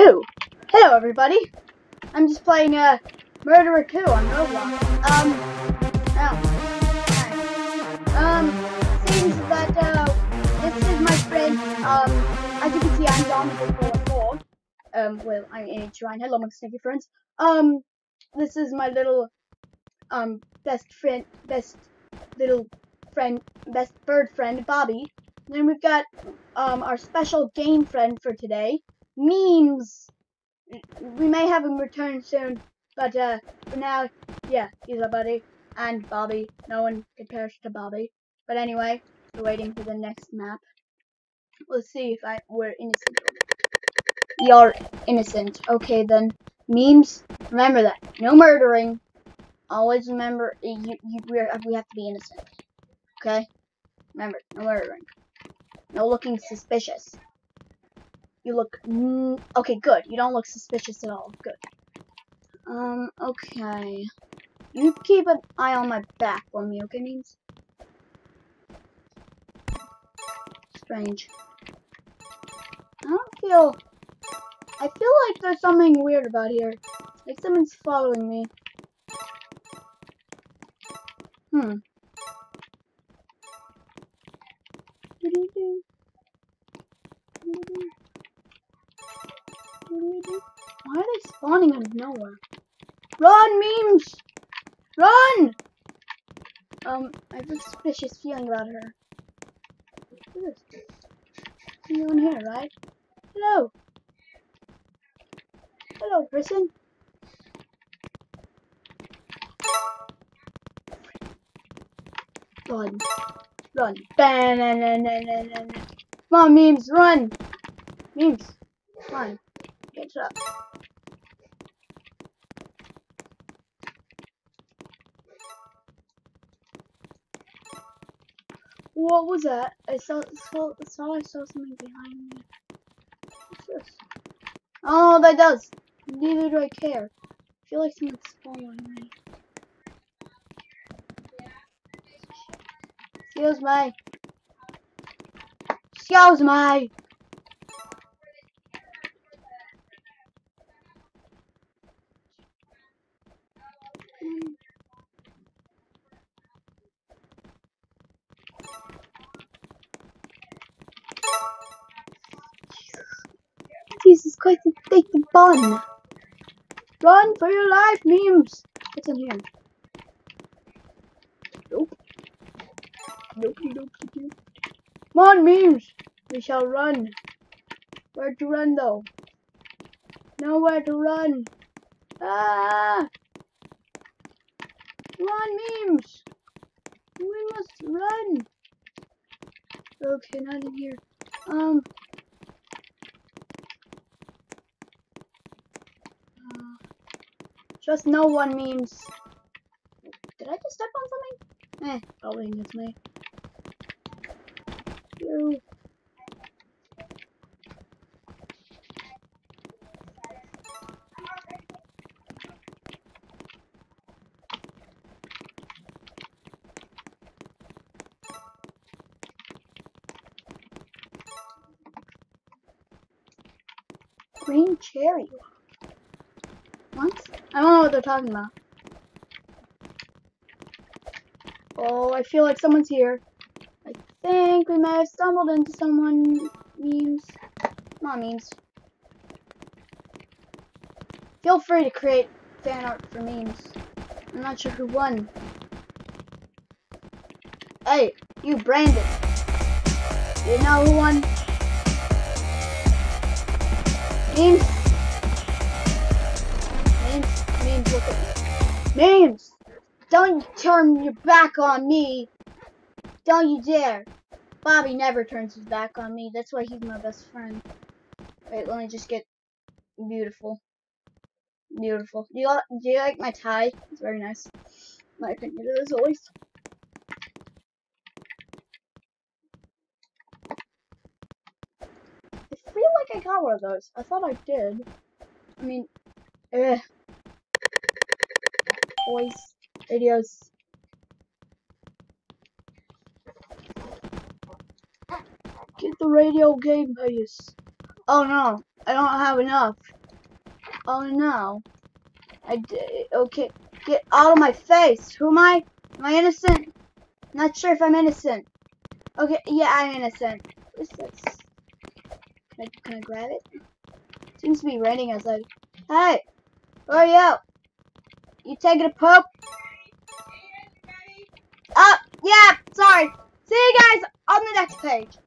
Ooh, hello everybody. I'm just playing a uh, Murderer 2 on Roblox. Um, now, um, seems that uh, this is my friend. Um, as you can see, I'm Donovan 44. Um, well, I'm H Ryan. Hello, my sneaky friends. Um, this is my little um best friend, best little friend, best bird friend, Bobby. then we've got um our special game friend for today, Memes. We may have him return soon, but uh, for now, yeah, he's our buddy. And Bobby. No one compares to Bobby. But anyway, we're waiting for the next map. We'll see if I we're innocent. You're innocent. Okay then. Memes. Remember that. No murdering. Always remember you, you we we have to be innocent. Okay? Remember, no murdering. No looking suspicious. You look okay. Good. You don't look suspicious at all. Good. Um. Okay. You keep an eye on my back for me, okay, Memes? Strange. I don't feel... I feel like there's something weird about here. Like someone's following me. Hmm. Why are they spawning out of nowhere? Run, memes! Run! Um, I have a suspicious feeling about her. Is this? You in here, right? Hello. Hello, person. Run. Run. Come on, memes, run! Memes. What was that? I saw, saw, saw I saw something behind me. What's this? Oh, that does. Neither do I care. I feel like someone's following me. Excuse me. Excuse me. Jesus Christ, take the bun. Run for your life, memes. What's in here? Nope. Nope, nope, nope. Come on, memes. We shall run. Where to run, though? Nowhere to run. Ah! On, memes. We must run. Okay, not in here. Um. Just no one memes. Did I just step on something? Eh, probably just me. You. Green cherry. What? I don't know what they're talking about. Oh, I feel like someone's here. I think we may have stumbled into someone memes. Not memes. Feel free to create fan art for memes. I'm not sure who won. Hey, you Brandon. You know who won? Memes? Memes! Don't turn your back on me! Don't you dare! Bobby never turns his back on me. That's why he's my best friend. Wait, let me just get beautiful. Beautiful. Do you, like, do you like my tie? It's very nice. My opinion, as always. I feel like I got one of those. I thought I did. I mean, eh. Voice, videos. Get the radio game pace. Oh no, I don't have enough. Oh no. I okay, get out of my face. Who am I? Am I innocent? Not sure if I'm innocent. Okay, yeah, I'm innocent. What's this? Can I, can I grab it? Seems to be raining outside. Hey, where are you? You taking a poop? Oh, uh, yeah, sorry. See you guys on the next page.